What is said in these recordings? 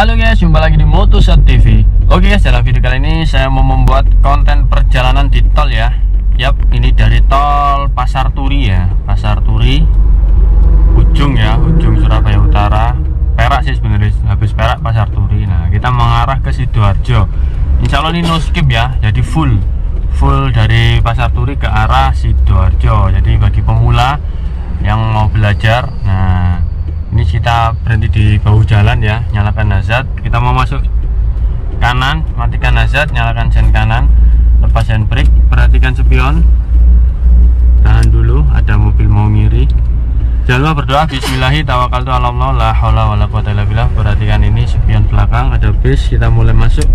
Halo guys, jumpa lagi di Motosat TV Oke guys, dalam video kali ini saya mau membuat konten perjalanan di tol ya. Yap, ini dari tol Pasar Turi ya. Pasar Turi Ujung ya, ujung Surabaya Utara. Perak sih sebenarnya, habis Perak Pasar Turi. Nah, kita mengarah ke Sidoarjo. Insya Allah ini no skip ya, jadi full. Full dari Pasar Turi ke arah Sidoarjo. Jadi bagi pemula yang mau belajar Nah, ini kita berhenti di bahu jalan ya nyalakan hazard. Kita mau masuk kanan matikan hazard nyalakan sen kanan lepas handbrake perhatikan spion. Tahan dulu ada mobil mau ngiri. Jangan lupa berdoa bismillahi tawakal tu billah. Perhatikan ini spion belakang ada bis kita mulai masuk.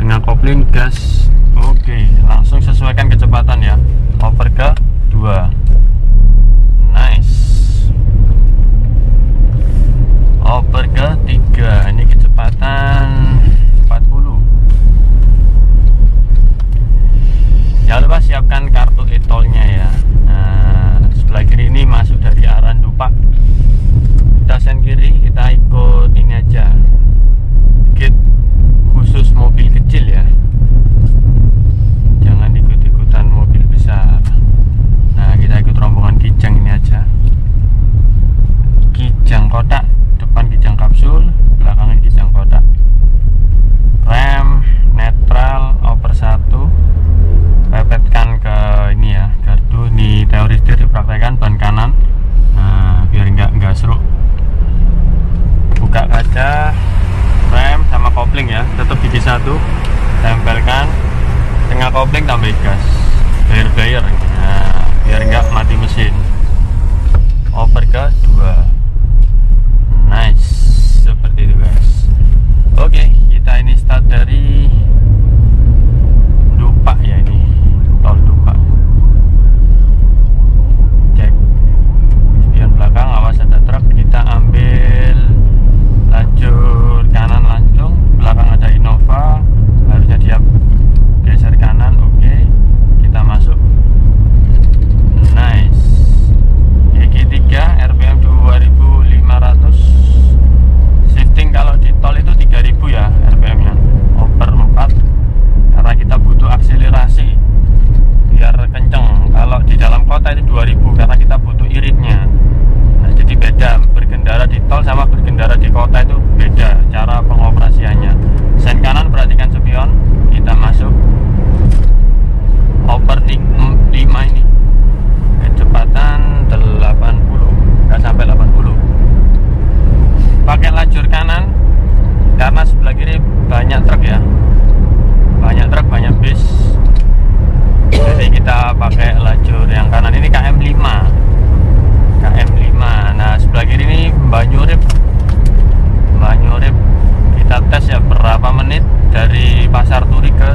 Dengan kopling gas. Oke langsung sesuaikan kecepatan ya. Over ke 2 over ke 3 ini kecepatan 40 jangan lupa siapkan kartu e-tolnya ya. Nah sebelah kiri ini masuk dari arah Dupak. Kita sen kiri kita ikut ini aja. Gate khusus mobil kecil ya jangan ikut-ikutan mobil besar nah kita ikut rombongan kijang ini aja kijang kotak depan kijang kapsul belakangnya kijang kotak rem netral over satu pepetkan ke ini ya gardu di teori setir dipraktekkan ban kanan nah biar nggak nggak seru buka kaca rem sama kopling ya tetap gigi satu tempelkan tengah kopling tambah gas bayar bayar nah biar nggak mati mesin over ke dua nice seperti itu guys oke kita ini start dari Dupak ya ini tol Dupak cek spion belakang awas ada truk kita ambil lajur kanan langsung belakang ada Innova harusnya dia geser kanan oke kita masuk nice GG3 RPM 2500 shifting kalau di tol itu 3000 ya RPM nya over 4 karena kita butuh akselerasi biar kenceng kalau di dalam kota itu 2000 karena kita butuh iritnya. Nah, jadi beda berkendara di tol sama berkendara di kota itu beda cara pengoperasiannya. Sen kanan perhatikan spion kita masuk. Over 5 ini. Kecepatan 80 nggak sampai 80 pakai lajur kanan karena sebelah kiri banyak truk ya. Banyak truk banyak bis jadi kita pakai lajur yang kanan ini KM 5 KM 5 nah sebelah kiri ini Banyurip Banyurip kita tes ya berapa menit dari Pasar Turi ke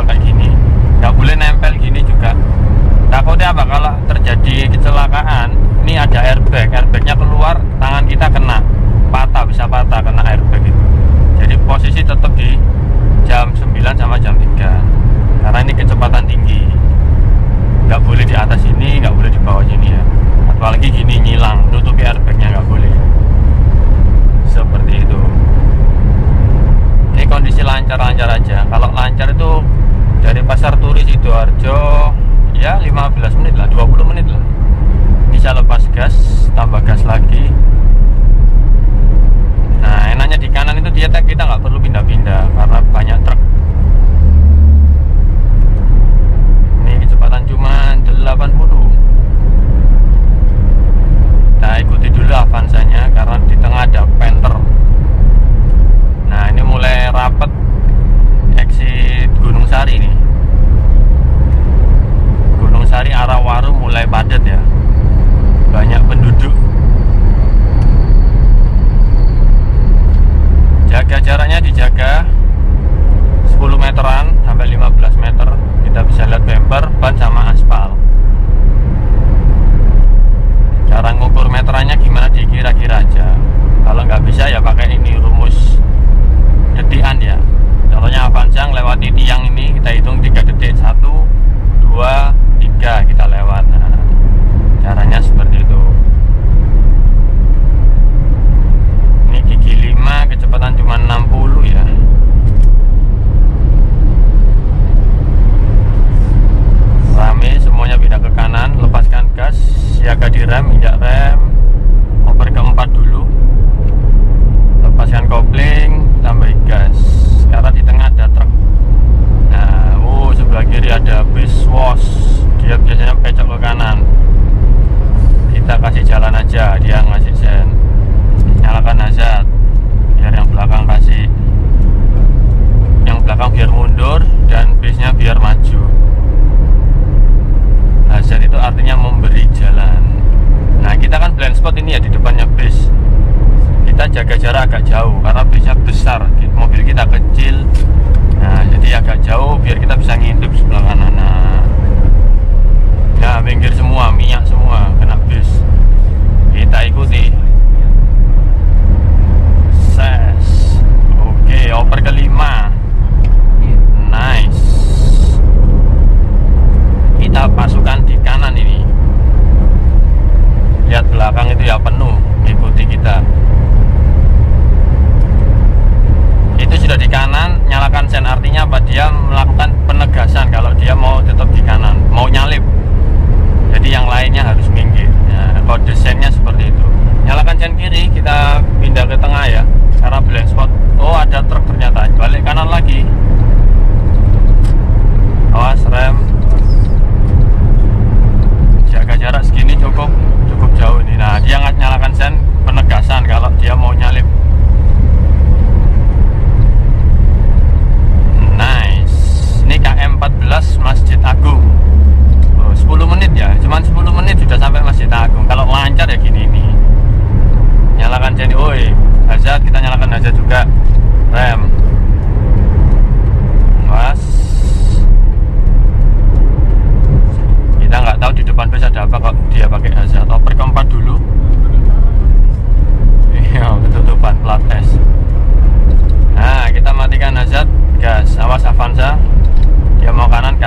jempol kayak gini. Nggak boleh nempel gini juga. Takutnya apa? Kalau terjadi kecelakaan ini ada airbag. Airbagnya keluar tangan kita kena. Patah bisa patah kena airbag itu. Jadi posisi tetap di jam 9 sama jam 3 karena ini kecepatan tinggi. Nggak boleh di atas ini nggak boleh di bawah ini ya. Apalagi gini nyilang nutupi airbagnya nggak boleh. Seperti itu. Ini kondisi lancar-lancar aja. Kalau lancar itu dari pasar turis Sidoarjo ya 15 menit lah 20 menit lah. Saya lepas gas tambah gas lagi. Nah enaknya di kanan itu dia kita nggak perlu pindah-pindah karena banyak truk. Ini kecepatan cuma 80 nah ikuti dulu Avanzanya karena di tengah ada Panther. Nah ini mulai rapet. Exit Gunung Sari nih Gunung Sari arah Waru mulai padat ya. Banyak penduduk. Jaga jaraknya dijaga 10 meteran sampai 15 meter kita bisa lihat bumper ban sama aspal cara ngukur meterannya gimana dikira-kira aja kalau nggak bisa ya pakai ini rumus detikan ya contohnya Avanza lewati tiang ini kita hitung 3 detik 1 2 3 kita lewat nah, caranya seperti itu ini gigi 5 kecepatan cuma 60 ya rame semuanya pindah ke kanan lepaskan gas siaga di rem injak rem oper keempat dulu lepaskan kopling tambah gas. Karena di tengah ada truk. Nah oh sebelah kiri ada bis wash. Dia biasanya pecok ke kanan. Kita kasih jalan aja dia ngasih sen. Nyalakan hazard. Biar yang belakang kasih. Yang belakang biar mundur dan bisnya biar maju. Hazard itu artinya memberi jalan. Nah kita kan blind spot ini ya di depannya bis kita jaga jarak agak jauh karena bisnya besar. Mobil kita kecil. Nah jadi agak jauh biar kita bisa ngintip sebelah kanan. Nah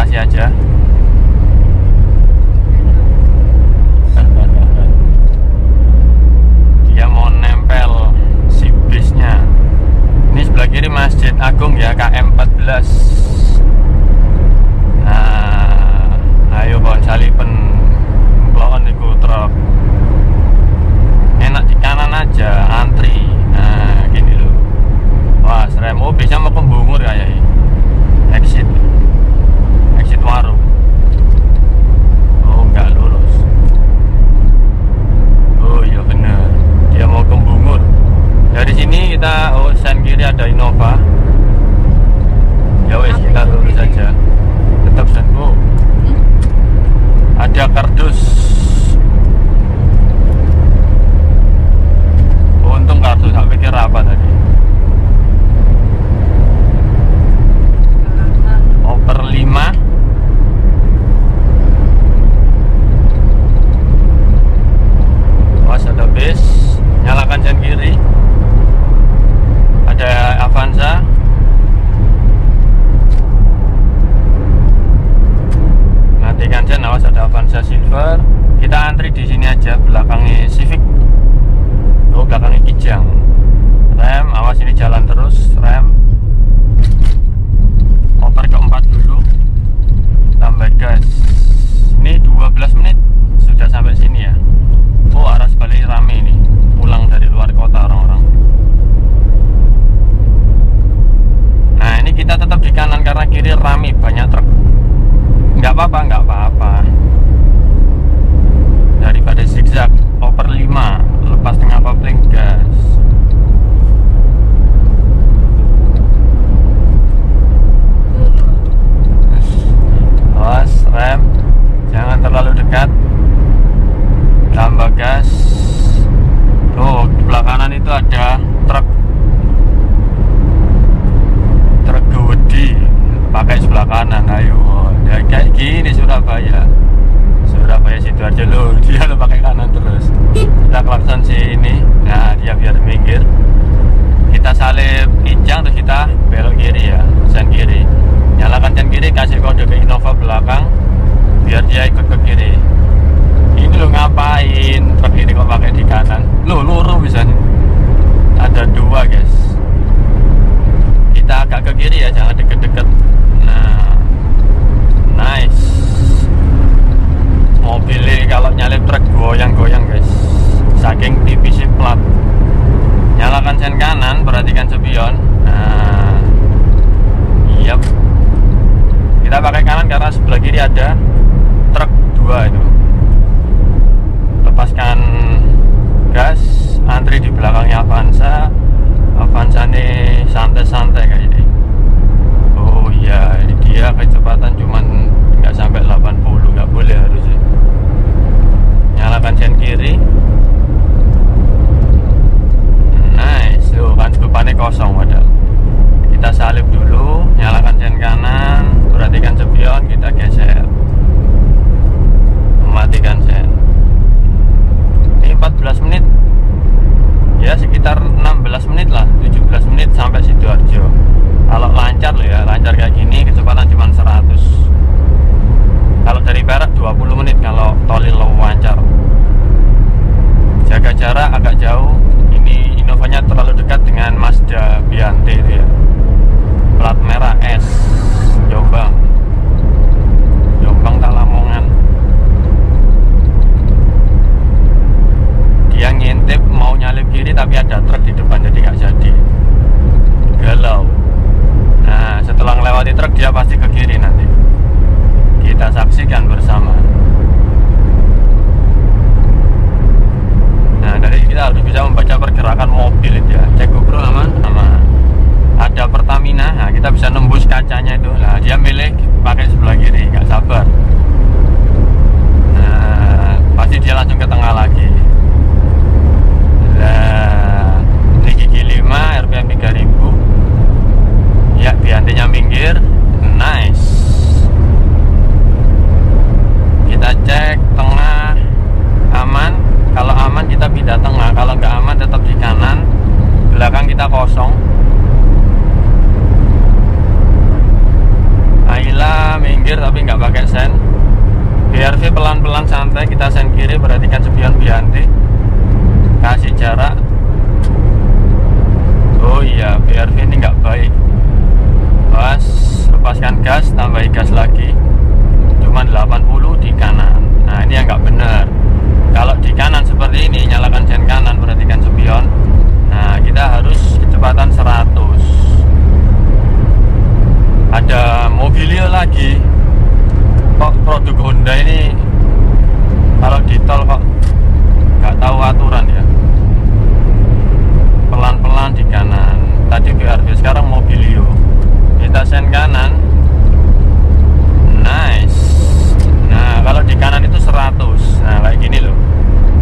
aplikasi aja. Dia mau nempel si bisnya. Ini sebelah kiri Masjid Agung ya KM 14 nah ayo pohon salipen. Pohon iku truk enak di kanan aja antri. Nah gini loh. Wah serem. Oh bisa mau kembungur kayak exit. Dwarum. Lajang rem awas ini jalan terus rem. Motor keempat dulu. Tambah gas. Ini 12 menit sudah sampai sini ya. Oh arah sebalik rame ini. Pulang dari luar kota orang-orang. Nah ini kita tetap di kanan karena kiri rame banyak truk. Nggak apa-apa nggak apa-apa. Daripada zigzag oper 5 lepas tengah kopling gas awas rem jangan terlalu dekat tambah gas tuh di belakang kanan itu ada truk truk gede pakai sebelah kanan ayo ya, kayak gini Surabaya Surabaya Sidoarjo lo dia lo pakai kanan terus kita klakson sini nah dia biar minggir kita salib kijang terus kita belok kiri ya sen kiri nyalakan sen kiri kasih kode ke Innova belakang biar dia ikut ke kiri ini lo ngapain? Truk kok pakai di kanan? Lo lurus bisa nih. Ada dua guys. Kita agak ke kiri ya jangan deket-deket. Nah nice. Mobilnya kalau nyalip truk goyang-goyang guys. Saking tipisnya plat. Nyalakan sen kanan perhatikan spion nah yep. Kita pakai kanan karena sebelah kiri ada truk dua itu. Lepaskan gas antri di belakangnya Avanza. Avanza ini santai-santai kayak gas tambahi gas lagi. Cuman 80 di kanan. Nah ini yang nggak benar. Kalau di kanan seperti ini nyalakan sen kanan perhatikan spion nah kita harus kecepatan 100 ada mobilio lagi. Kok produk Honda ini kalau di tol kok nggak tahu aturan ya. Pelan-pelan di kanan. Tadi BRV sekarang mobilio. Kita sen kanan nice. Nah kalau di kanan itu 100 nah kayak gini loh.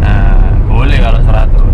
Nah boleh kalau 100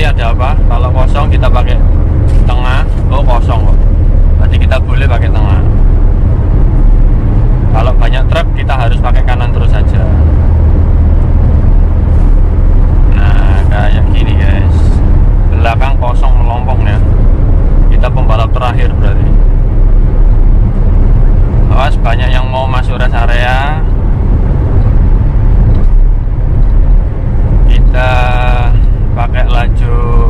nanti ada apa? Kalau kosong kita pakai tengah. Oh kosong kok. Berarti kita boleh pakai tengah. Kalau banyak truk kita harus pakai kanan terus saja. Nah kayak gini guys. Belakang kosong melompong ya. Kita pembalap terakhir berarti. Awas banyak yang mau masuk rest area. Kita pakai laju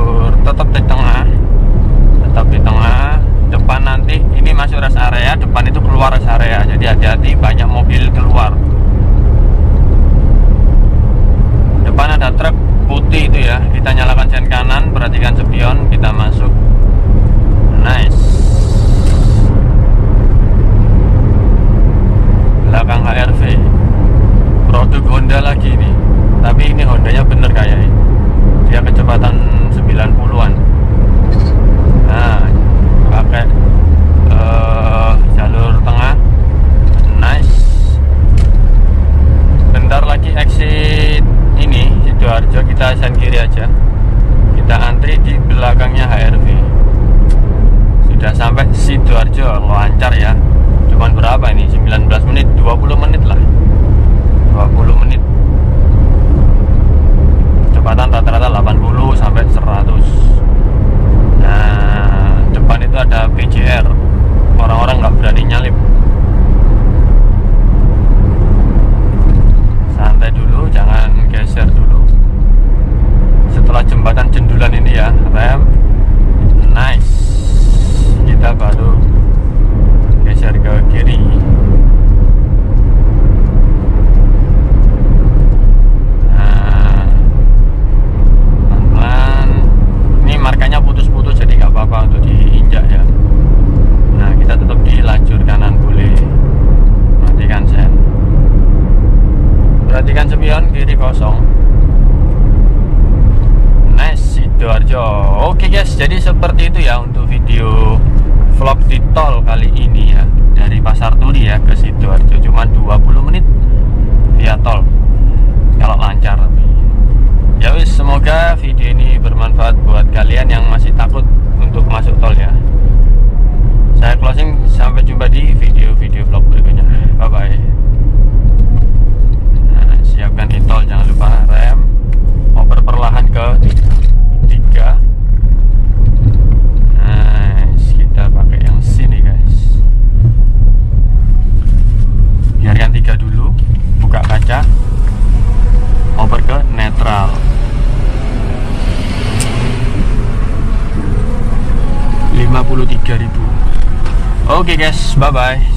aja kita antri di belakangnya HRV sudah sampai Sidoarjo lancar ya. Cuman berapa ini? 19 menit 20 menit lah. 20 menit. Kecepatan rata-rata 80 sampai 100 nah depan itu ada PJR orang-orang nggak berani nyalip. Santai dulu jangan geser dulu setelah jembatan jendulan ini ya rem. Nice. Kita baru 拜拜。